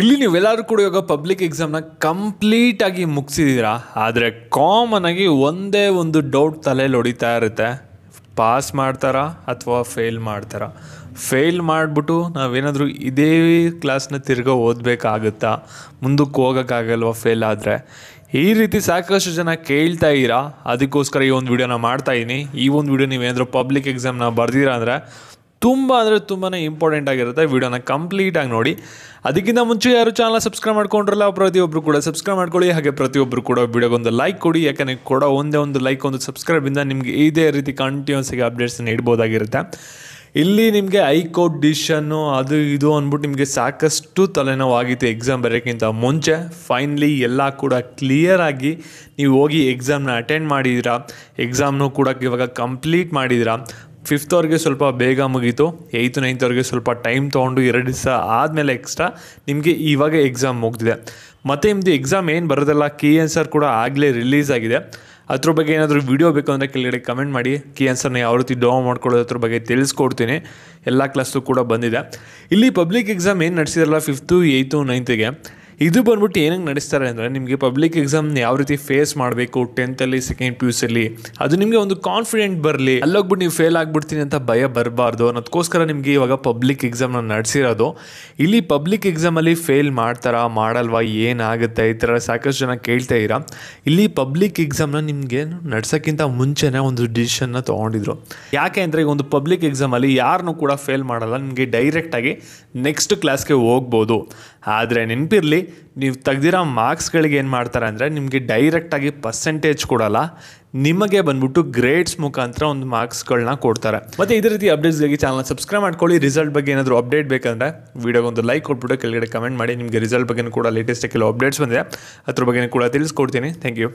ಇಲ್ಲಿ ನೀವೆಲ್ಲರೂ ಕೂಡ ಇವಾಗ ಪಬ್ಲಿಕ್ ಎಕ್ಸಾಮ್ನ ಕಂಪ್ಲೀಟಾಗಿ ಮುಗಿಸಿದ್ದೀರಾ ಆದರೆ ಕಾಮನ್ ಆಗಿ ಒಂದೇ ಒಂದು ಡೌಟ್ ತಲೆಯಲ್ಲಿ ಹೊಡಿತಾ ಇರುತ್ತೆ. ಪಾಸ್ ಮಾಡ್ತಾರಾ ಅಥವಾ ಫೇಲ್ ಮಾಡ್ತಾರಾ? ಫೇಲ್ ಮಾಡಿಬಿಟ್ಟು ನಾವೇನಾದರೂ ಇದೇ ಕ್ಲಾಸ್ನ ತಿರ್ಗಾ ಓದಬೇಕಾಗುತ್ತಾ? ಮುಂದಕ್ಕೆ ಹೋಗೋಕ್ಕಾಗಲ್ವಾ ಫೇಲ್ ಆದರೆ? ಈ ರೀತಿ ಸಾಕಷ್ಟು ಜನ ಕೇಳ್ತಾ ಇದ್ದೀರಾ? ಅದಕ್ಕೋಸ್ಕರ ಈ ಒಂದು ವಿಡಿಯೋನ ಮಾಡ್ತಾಯಿದ್ದೀನಿ ಈ ಒಂದು ವಿಡಿಯೋ ನೀವೇನಾದರೂ ಪಬ್ಲಿಕ್ ಎಕ್ಸಾಮ್ನ ಬರ್ದಿರಾ ಅಂದರೆ ತುಂಬ ಅಂದರೆ ತುಂಬಾ ಇಂಪಾರ್ಟೆಂಟ್ ಆಗಿರುತ್ತೆ ವಿಡಿಯೋನ ಕಂಪ್ಲೀಟಾಗಿ ನೋಡಿ. ಅದಕ್ಕಿಂತ ಮುಂಚೆ ಯಾರು ಚಾನಲ್ ಸಬ್ಸ್ಕ್ರೈಬ್ ಮಾಡ್ಕೊಂಡ್ರಲ್ಲ ಪ್ರತಿಯೊಬ್ಬರು ಕೂಡ ಸಬ್ಸ್ಕ್ರೈಬ್ ಮಾಡ್ಕೊಳ್ಳಿ. ಹಾಗೆ ಪ್ರತಿಯೊಬ್ಬರು ಕೂಡ ವಿಡಿಯೋಗೊಂದು ಲೈಕ್ ಕೊಡಿ. ಯಾಕಂದರೆ ಕೊಡೋ ಒಂದೇ ಒಂದು ಲೈಕ್ ಒಂದು ಸಬ್ಸ್ಕ್ರೈಬಿಂದ ನಿಮಗೆ ಇದೇ ರೀತಿ ಕಂಟಿನ್ಯೂಸ್ ಆಗಿ ಅಪ್ಡೇಟ್ಸ್ ಇಡ್ಬೋದಾಗಿರುತ್ತೆ ಇಲ್ಲಿ ನಿಮಗೆ ಹೈಕೋರ್ಟ್ ಡಿಸಿಷನ್ನು ಅದು ಇದು ಅಂದ್ಬಿಟ್ಟು ನಿಮಗೆ ಸಾಕಷ್ಟು ತಲೆನೋವಾಗಿತ್ತು ಎಕ್ಸಾಮ್ ಬರೋಕ್ಕಿಂತ ಮುಂಚೆ. ಫೈನ್ಲಿ ಎಲ್ಲ ಕೂಡ ಕ್ಲಿಯರಾಗಿ ನೀವು ಹೋಗಿ ಎಕ್ಸಾಮ್ನ ಅಟೆಂಡ್ ಮಾಡಿದ್ದೀರಾ ಎಕ್ಸಾಮ್ನು ಕೂಡ ಇವಾಗ ಕಂಪ್ಲೀಟ್ ಮಾಡಿದ್ದೀರಾ ಫಿಫ್ತ್ವರೆಗೆ ಸ್ವಲ್ಪ ಬೇಗ ಮುಗೀತು ಏಯ್ತು ನೈನ್ತ್ವರೆಗೆ ಸ್ವಲ್ಪ ಟೈಮ್ ತೊಗೊಂಡು ಎರಡು ದಿವಸ ಆದಮೇಲೆ ಎಕ್ಸ್ಟ್ರಾ ನಿಮಗೆ ಇವಾಗ ಎಕ್ಸಾಮ್ ಮುಗ್ದಿದೆ. ಮತ್ತು ನಿಮ್ಮದು ಎಕ್ಸಾಮ್ ಏನು ಬರೋದಲ್ಲ ಕೀ ಆನ್ಸರ್ ಕೂಡ ಆಗಲೇ ರಿಲೀಸ್ ಆಗಿದೆ. ಅದ್ರ ಬಗ್ಗೆ ಏನಾದರೂ ವಿಡಿಯೋ ಬೇಕು ಅಂದರೆ ಕೆಳಗಡೆ ಕಮೆಂಟ್ ಮಾಡಿ. ಕೀ ಆನ್ಸರ್ನ ಯಾವ ರೀತಿ ಡೌನ್ ಮಾಡ್ಕೊಳ್ಳೋದು ಅದ್ರ ಬಗ್ಗೆ ತಿಳಿಸ್ಕೊಡ್ತೀನಿ. ಎಲ್ಲ ಕ್ಲಾಸ್ದು ಕೂಡ ಬಂದಿದೆ. ಇಲ್ಲಿ ಪಬ್ಲಿಕ್ ಎಕ್ಸಾಮ್ ಏನು ನಡೆಸಿದಾರಲ್ಲ ಫಿಫ್ತು ಏಯ್ತು ನೈನ್ತಿಗೆ ಇದು ಬಂದ್ಬಿಟ್ಟು ಏನಂಗೆ ನಡೆಸ್ತಾರೆ ಅಂದರೆ ನಿಮಗೆ ಪಬ್ಲಿಕ್ ಎಕ್ಸಾಮ್ ಯಾವ ರೀತಿ ಫೇಸ್ ಮಾಡಬೇಕು ಟೆಂತಲ್ಲಿ ಸೆಕೆಂಡ್ ಪಿ ಯು ಸಿಲಿ ಅದು ನಿಮಗೆ ಒಂದು ಕಾನ್ಫಿಡೆಂಟ್ ಬರಲಿ. ಅಲ್ಲೋಗ್ಬಿಟ್ಟು ನೀವು ಫೇಲ್ ಆಗಿಬಿಡ್ತೀನಿ ಅಂತ ಭಯ ಬರಬಾರ್ದು. ಅನ್ನೋದಕ್ಕೋಸ್ಕರ ನಿಮಗೆ ಇವಾಗ ಪಬ್ಲಿಕ್ ಎಕ್ಸಾಮ್ನ ನಡೆಸಿರೋದು. ಇಲ್ಲಿ ಪಬ್ಲಿಕ್ ಎಕ್ಸಾಮಲ್ಲಿ ಫೇಲ್ ಮಾಡ್ತಾರಾ, ಮಾಡಲ್ವಾ, ಏನಾಗುತ್ತೆ, ಈ ಥರ ಸಾಕಷ್ಟು ಜನ ಕೇಳ್ತಾ ಇದ್ದೀರಾ ಇಲ್ಲಿ ಪಬ್ಲಿಕ್ ಎಕ್ಸಾಮ್ನ ನಿಮಗೆ ನಡೆಸೋಕ್ಕಿಂತ ಮುಂಚೆನೇ ಒಂದು ಡಿಸಿಷನ್ನ ತೊಗೊಂಡಿದ್ರು. ಯಾಕೆ ಅಂದರೆ ಈಗ ಒಂದು ಪಬ್ಲಿಕ್ ಎಕ್ಸಾಮಲ್ಲಿ ಯಾರನ್ನೂ ಕೂಡ ಫೇಲ್ ಮಾಡಲ್ಲ. ನಿಮಗೆ ಡೈರೆಕ್ಟಾಗಿ ನೆಕ್ಸ್ಟ್ ಕ್ಲಾಸ್ಗೆ ಹೋಗ್ಬೋದು. ಆದರೆ ನೆನಪಿರಲಿ ನೀವು ತೆಗ್ದಿರೋ ಮಾರ್ಕ್ಸ್ಗಳಿಗೆ ಏನು ಮಾಡ್ತಾರೆ ಅಂದರೆ ನಿಮಗೆ ಡೈರೆಕ್ಟಾಗಿ ಪರ್ಸೆಂಟೇಜ್ ಕೊಡಲ್ಲ, ನಿಮಗೆ ಬಂದ್ಬಿಟ್ಟು ಗ್ರೇಡ್ಸ್ ಮುಖಾಂತರ ಒಂದು ಮಾರ್ಕ್ಸ್ಗಳನ್ನ ಕೊಡ್ತಾರೆ. ಮತ್ತು ಇದೇ ರೀತಿ ಅಪ್ಡೇಟ್ಸ್ಗಾಗಿ ಚಾನಲ್ ಸಬ್ಸ್ಕ್ರೈಬ್ ಮಾಡ್ಕೊಳ್ಳಿ. ರಿಸಲ್ಟ್ ಬಗ್ಗೆ ಏನಾದರೂ ಅಪ್ಡೇಟ್ ಬೇಕಂದರೆ ವಿಡಿಯೋಗೆ ಒಂದು ಲೈಕ್ ಕೊಟ್ಬಿಟ್ಟು ಕೆಳಗಡೆ ಕಮೆಂಟ್ ಮಾಡಿ. ನಿಮಗೆ ರಿಸಲ್ಟ್ ಬಗ್ಗೆ ಕೂಡ ಲೇಟೆಸ್ಟ್ ಕೆಲವು ಅಪ್ಡೇಟ್ಸ್ ಬಂದಿದೆ. ಅದ್ರ ಬಗ್ಗೆ ಕೂಡ ತಿಳಿಸ್ಕೊಡ್ತೀನಿ. Thank you